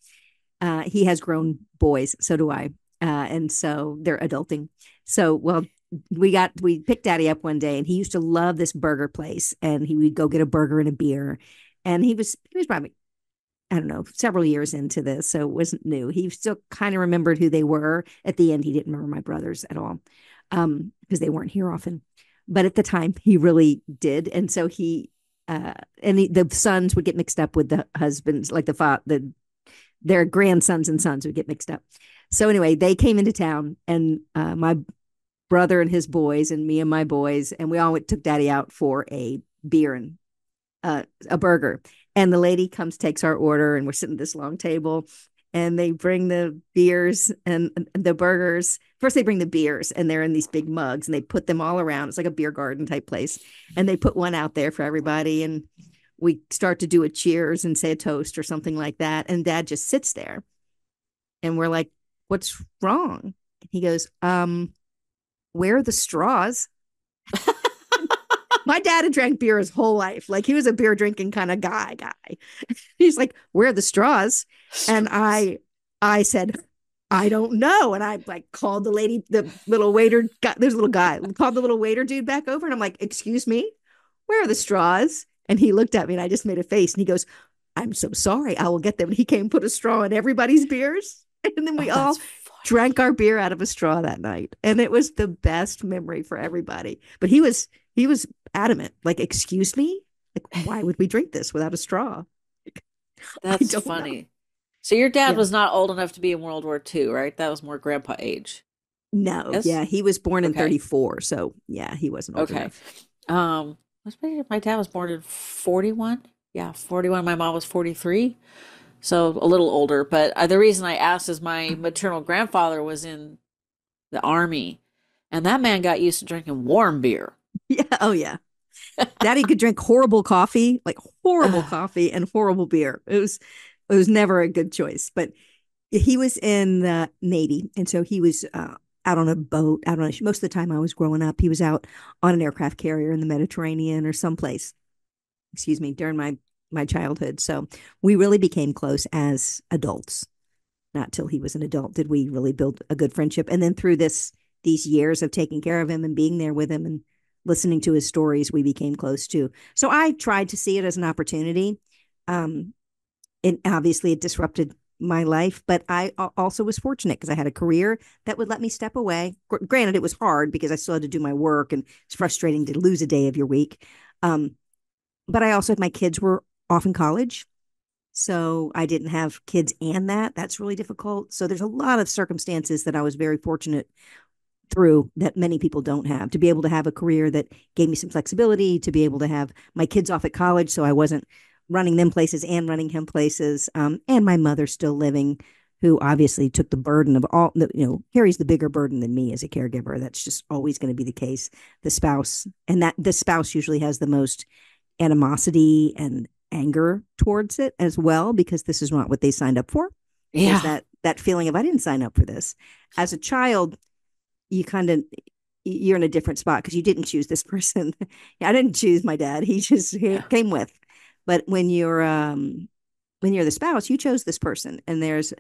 Uh, he has grown boys, so do I, uh, and so they're adulting. So, well, we got we picked daddy up one day and he used to love this burger place and he would go get a burger and a beer. And he was he was probably i don't know several years into this so it wasn't new. He still kind of remembered who they were. At the end he didn't remember my brothers at all um because they weren't here often. But at the time he really did and so he uh and he, the sons would get mixed up with the husbands like the father the their grandsons and sons would get mixed up. So anyway they came into town and uh, my brother and his boys and me and my boys and we all went, took daddy out for a beer and uh, a burger. And the lady comes takes our order and we're sitting at this long table and they bring the beers and the burgers. First they bring the beers and they're in these big mugs and they put them all around. It's like a beer garden type place. And they put one out there for everybody and we start to do a cheers and say a toast or something like that. And dad just sits there and we're like what's wrong? He goes um where are the straws? My dad had drank beer his whole life. Like he was a beer drinking kind of guy guy. He's like, where are the straws? And I I said, I don't know. And I like called the lady, the little waiter guy, there's a little guy, called the little waiter dude back over. And I'm like, excuse me, where are the straws? And he looked at me and I just made a face and he goes, I'm so sorry. I will get them. And he came put a straw in everybody's beers. And then oh, we oh, all drank our beer out of a straw that night and it was the best memory for everybody. But he was he was adamant like excuse me? Like why would we drink this without a straw? That's funny know. so your dad yeah. was not old enough to be in world war ii right? That was more grandpa age. No. Yes? yeah he was born in okay. 34 so yeah he wasn't okay. enough. um my dad was born in 41 yeah 41 my mom was 43 so a little older. But uh, the reason I asked is my maternal grandfather was in the army, and that man got used to drinking warm beer. Yeah. Oh yeah. Daddy could drink horrible coffee, like horrible coffee and horrible beer. It was it was never a good choice. But he was in the Navy, and so he was uh, out on a boat. Out on a, most of the time I was growing up, he was out on an aircraft carrier in the Mediterranean or someplace. Excuse me, during my my childhood. So we really became close as adults. Not till he was an adult did we really build a good friendship. And then through this these years of taking care of him and being there with him and listening to his stories, we became close too. So I tried to see it as an opportunity. Um, and obviously it disrupted my life, but I also was fortunate because I had a career that would let me step away. Granted, it was hard because I still had to do my work and it's frustrating to lose a day of your week. Um, but I also, my kids were off in college. So I didn't have kids and that. That's really difficult. So there's a lot of circumstances that I was very fortunate through that many people don't have to be able to have a career that gave me some flexibility, to be able to have my kids off at college. So I wasn't running them places and running him places. Um, and my mother still living, who obviously took the burden of all, you know, carries the bigger burden than me as a caregiver. That's just always going to be the case. The spouse, and that the spouse usually has the most animosity and anger towards it as well because this is not what they signed up for. Yeah. There's that that feeling of I didn't sign up for this. As a child, you kind of you're in a different spot because you didn't choose this person. I didn't choose my dad. He just Yeah. came with. But when you're um when you're the spouse, you chose this person and there's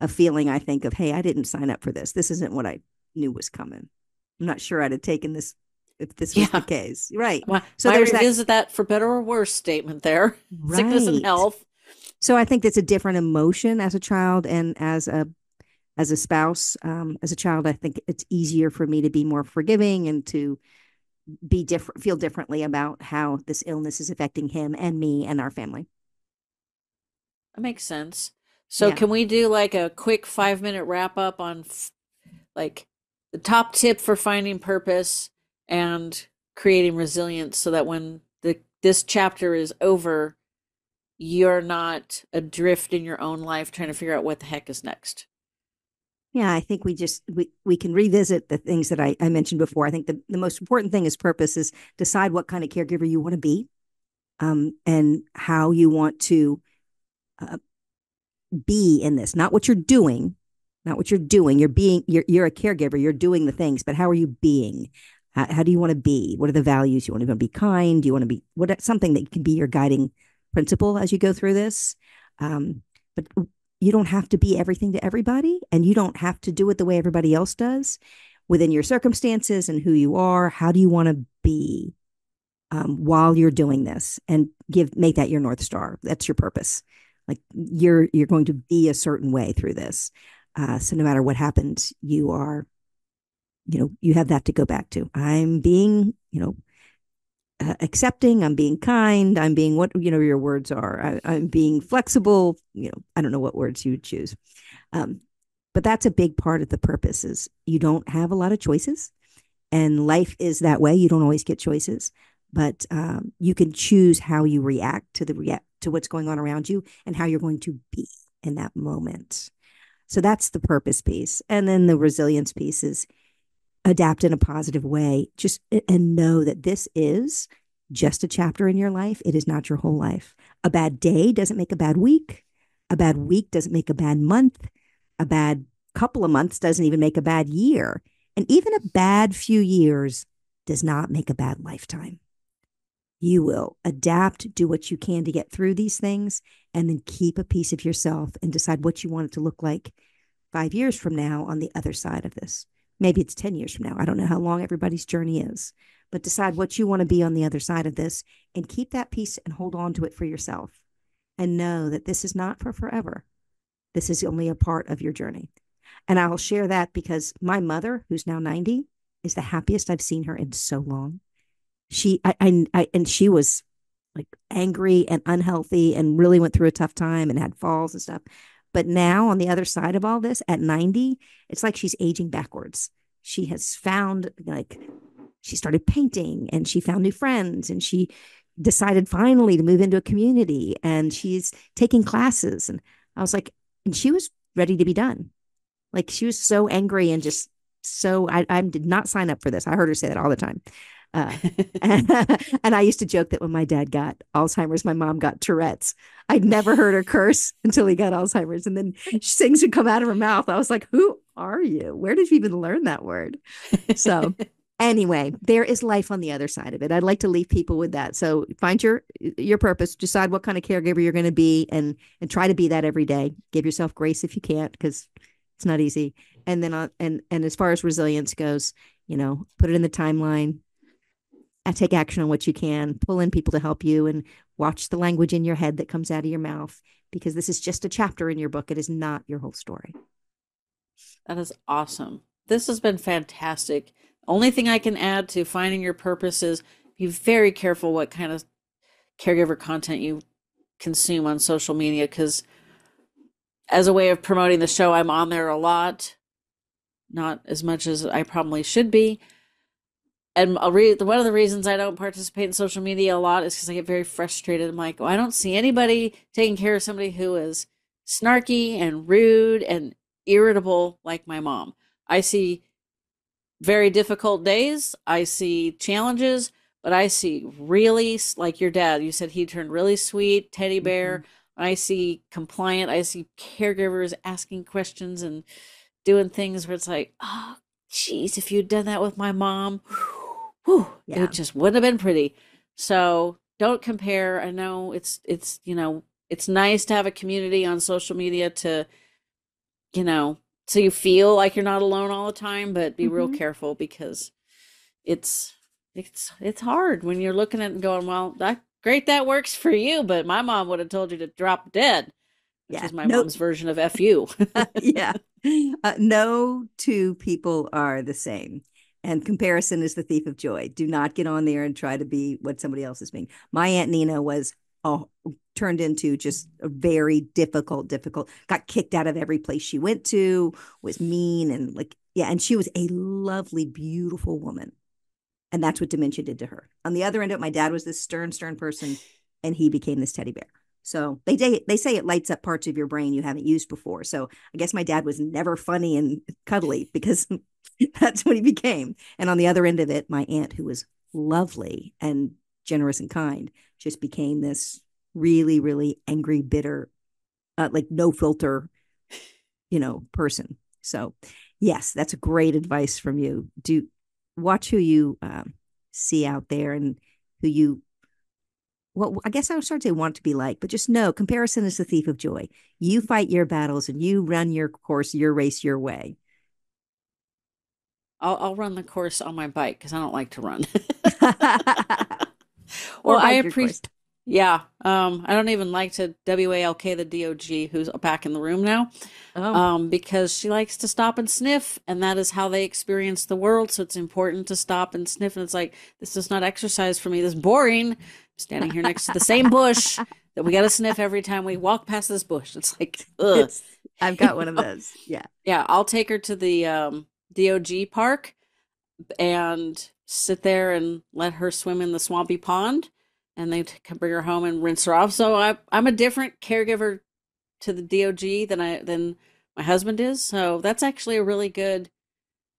a feeling I think of, hey, I didn't sign up for this. This isn't what I knew was coming. I'm not sure I'd have taken this if this was Yeah. the case. Right. So why there's that- revisit that, for better or worse statement there? Sickness and Right. health. So I think that's a different emotion as a child and as a as a spouse. Um, as a child, I think it's easier for me to be more forgiving and to be different, feel differently about how this illness is affecting him and me and our family. That makes sense. So Yeah. can we do like a quick five minute wrap up on f- like the top tip for finding purpose and creating resilience so that when the this chapter is over, you're not adrift in your own life trying to figure out what the heck is next. Yeah, I think we just we we can revisit the things that I, I mentioned before. I think the, the most important thing is purpose is decide what kind of caregiver you want to be, um, and how you want to uh, be in this. Not what you're doing, not what you're doing. You're being you're you're a caregiver. You're doing the things, but how are you being? How, how do you want to be? What are the values? You want to be kind? Do you want to be what something that can be your guiding principle as you go through this? Um, but you don't have to be everything to everybody and you don't have to do it the way everybody else does within your circumstances and who you are how do you want to be um, while you're doing this and give make that your north star that's your purpose like you're you're going to be a certain way through this uh, so no matter what happens you are you know you have that to go back to. I'm being you know uh, accepting i'm being kind i'm being what you know your words are. I, i'm being flexible you know i don't know what words you choose. Um, but that's a big part of the purpose is you don't have a lot of choices and life is that way. You don't always get choices but um, you can choose how you react to the react to what's going on around you and how you're going to be in that moment. So that's the purpose piece. And then the resilience piece is adapt in a positive way just and know that this is just a chapter in your life. It is not your whole life. A bad day doesn't make a bad week. A bad week doesn't make a bad month. A bad couple of months doesn't even make a bad year. And even a bad few years does not make a bad lifetime. You will adapt do what you can to get through these things and then keep a piece of yourself and decide what you want it to look like five years from now on the other side of this maybe it's 10 years from now. I don't know how long everybody's journey is, but decide what you want to be on the other side of this and keep that piece and hold on to it for yourself and know that this is not for forever. This is only a part of your journey. And I'll share that because my mother, who's now 90, is the happiest I've seen her in so long. She, I, I, I and she was like angry and unhealthy and really went through a tough time and had falls and stuff. But now, on the other side of all this, at 90, it's like she's aging backwards. She has found, like, she started painting and she found new friends and she decided finally to move into a community and she's taking classes. And I was like, and she was ready to be done. Like, she was so angry and just so, I, I did not sign up for this. I heard her say that all the time. Uh, and, I used to joke that when my dad got Alzheimer's, my mom got Tourette's. I'd never heard her curse until he got Alzheimer's. And then things would come out of her mouth. I was like, Who are you? Where did you even learn that word? So, anyway, there is life on the other side of it. I'd like to leave people with that. So, find your your purpose, decide what kind of caregiver you're going to be, and and try to be that every day. Give yourself grace if you can't, because it's not easy. And then, uh, and and as far as resilience goes, you know, put it in the timeline take action on what you can, pull in people to help you, and watch the language in your head that comes out of your mouth because this is just a chapter in your book. It is not your whole story. That is awesome. This has been fantastic. Only thing I can add to finding your purpose is be very careful what kind of caregiver content you consume on social media because as a way of promoting the show, I'm on there a lot, not as much as I probably should be. And I'll one of the reasons I don't participate in social media a lot is because I get very frustrated. I'm like, oh, I don't see anybody taking care of somebody who is snarky and rude and irritable like my mom. I see very difficult days. I see challenges, but I see really like your dad. You said he turned really sweet, teddy bear. Mm-hmm. I see compliant. I see caregivers asking questions and doing things where it's like, oh, geez, if you'd done that with my mom, whew, yeah. it just wouldn't have been pretty. So don't compare. I know it's it's you know it's nice to have a community on social media to, you know, so you feel like you're not alone all the time, but be mm-hmm. real careful because it's it's it's hard when you're looking at it and going, well, that great that works for you, but my mom would have told you to drop dead. Which yeah, is my mom's version of "fu." yeah, uh, no two people are the same, and comparison is the thief of joy. Do not get on there and try to be what somebody else is being. My aunt Nina was turned into just a very difficult, difficult. Got kicked out of every place she went to. Was mean and like yeah, and she was a lovely, beautiful woman and that's what dementia did to her. On the other end of it, my dad was this stern, stern person, and he became this teddy bear. So they they say it lights up parts of your brain you haven't used before. So I guess my dad was never funny and cuddly because that's what he became. And on the other end of it, my aunt, who was lovely and generous and kind, just became this really, really angry, bitter, uh, like no filter, you know, person. So yes, that's great advice from you. Do watch who you um, see out there and who you well i guess i would start to want to be like but just know comparison is the thief of joy you fight your battles and you run your course your race your way i'll, I'll run the course on my bike because i don't like to run well i appreciate yeah. Um, I don't even like to WALK the DOG who's back in the room now. Oh. Um, because she likes to stop and sniff, and that is how they experience the world. So it's important to stop and sniff. And it's like, this is not exercise for me. This is boring. I'm standing here next to the same bush that we got to sniff every time we walk past this bush. It's like, ugh. It's, I've got one of those. Yeah. Yeah. I'll take her to the um, DOG park and sit there and let her swim in the swampy pond and they can bring her home and rinse her off. So I, I'm a different caregiver to the DOG than I than my husband is. So that's actually a really good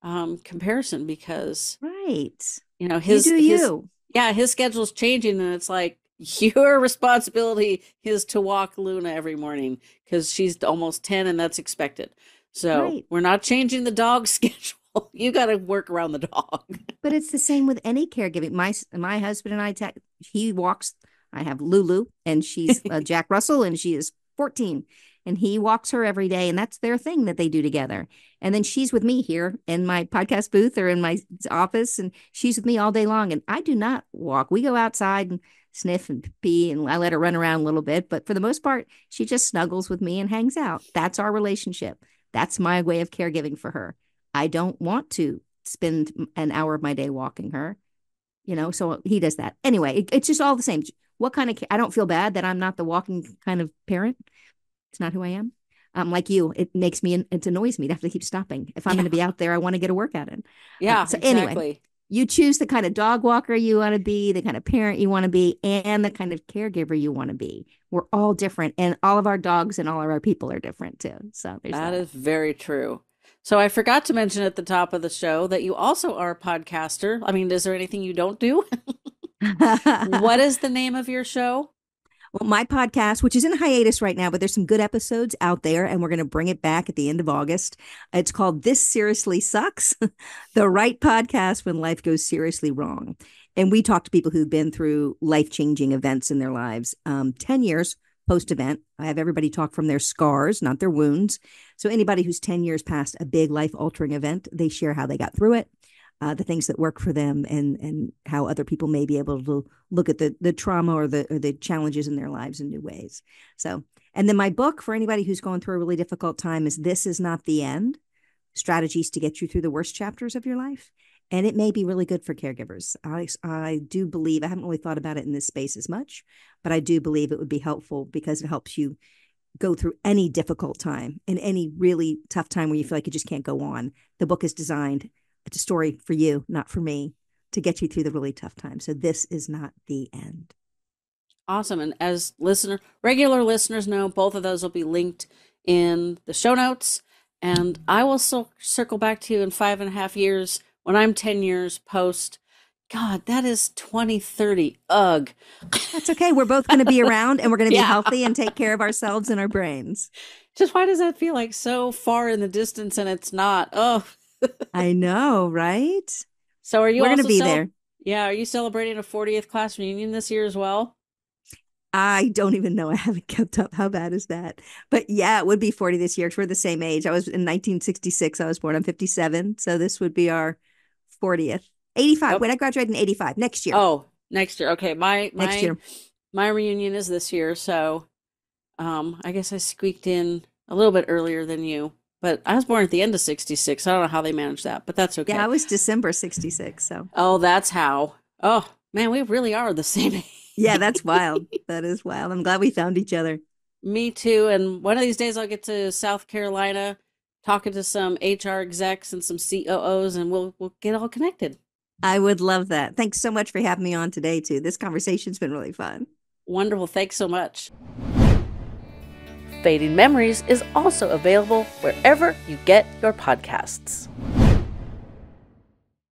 um, comparison because right, you know his, you his you. yeah his schedule's changing and it's like your responsibility is to walk Luna every morning because she's almost ten and that's expected. So right. we're not changing the dog schedule. you got to work around the dog. but it's the same with any caregiving. My my husband and I, te- he walks. I have Lulu, and she's uh, Jack Russell, and she is 14, and he walks her every day, and that's their thing that they do together. And then she's with me here in my podcast booth or in my office, and she's with me all day long. And I do not walk. We go outside and sniff and pee, and I let her run around a little bit. But for the most part, she just snuggles with me and hangs out. That's our relationship. That's my way of caregiving for her. I don't want to spend an hour of my day walking her, you know, so he does that. Anyway, it, it's just all the same. What kind of, I don't feel bad that I'm not the walking kind of parent. It's not who I am. Um, like you, it makes me, it annoys me to have to keep stopping. If I'm yeah. going to be out there, I want to get a workout in. Yeah. Uh, so exactly. anyway, you choose the kind of dog walker you want to be, the kind of parent you want to be, and the kind of caregiver you want to be. We're all different, and all of our dogs and all of our people are different too. So that, that is very true. So I forgot to mention at the top of the show that you also are a podcaster. I mean, is there anything you don't do? what is the name of your show? Well, my podcast, which is in hiatus right now, but there's some good episodes out there, and we're going to bring it back at the end of August. It's called This Seriously Sucks The Right Podcast When Life Goes Seriously Wrong. And we talk to people who've been through life changing events in their lives. Um, 10 years post event. I have everybody talk from their scars, not their wounds. So anybody who's 10 years past a big life altering event, they share how they got through it, uh, the things that work for them and and how other people may be able to look at the the trauma or the or the challenges in their lives in new ways. So, and then my book for anybody who's going through a really difficult time is This is not the end. Strategies to get you through the worst chapters of your life and it may be really good for caregivers. I, I do believe, I haven't really thought about it in this space as much, but I do believe it would be helpful because it helps you go through any difficult time and any really tough time where you feel like you just can't go on. The book is designed, it's a story for you, not for me, to get you through the really tough time. So this is not the end. Awesome. And as listener, regular listeners know, both of those will be linked in the show notes. And I will so- circle back to you in five and a half years when I'm 10 years post God, that is 2030. Ugh. That's okay. We're both going to be around and we're going to be yeah. healthy and take care of ourselves and our brains. Just why does that feel like so far in the distance and it's not? Oh, I know, right? So are you We're going to be cel- there. Yeah, are you celebrating a 40th class reunion this year as well? I don't even know. I haven't kept up. How bad is that? But yeah, it would be 40 this year. We're the same age. I was in 1966. I was born. I'm 57. So this would be our 40th. 85. When I graduate in 85 next year. Oh, next year. Okay. My, my next year. My reunion is this year. So um, I guess I squeaked in a little bit earlier than you. But I was born at the end of 66. I don't know how they managed that, but that's okay. Yeah, I was December 66. So. Oh, that's how. Oh, man, we really are the same age. Yeah, that's wild. that is wild. I'm glad we found each other. Me too. And one of these days I'll get to South Carolina talking to some HR execs and some COOs and we'll we'll get all connected. I would love that. Thanks so much for having me on today too. This conversation's been really fun. Wonderful. Thanks so much. Fading Memories is also available wherever you get your podcasts.